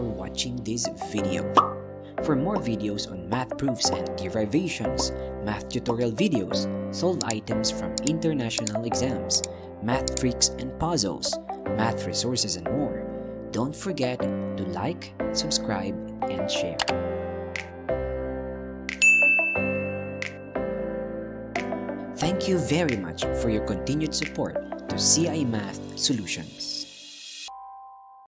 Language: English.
for watching this video. For more videos on math proofs and derivations, math tutorial videos, solved items from international exams, math tricks and puzzles, math resources and more, don't forget to like, subscribe, and share. Thank you very much for your continued support to CIE Math Solutions.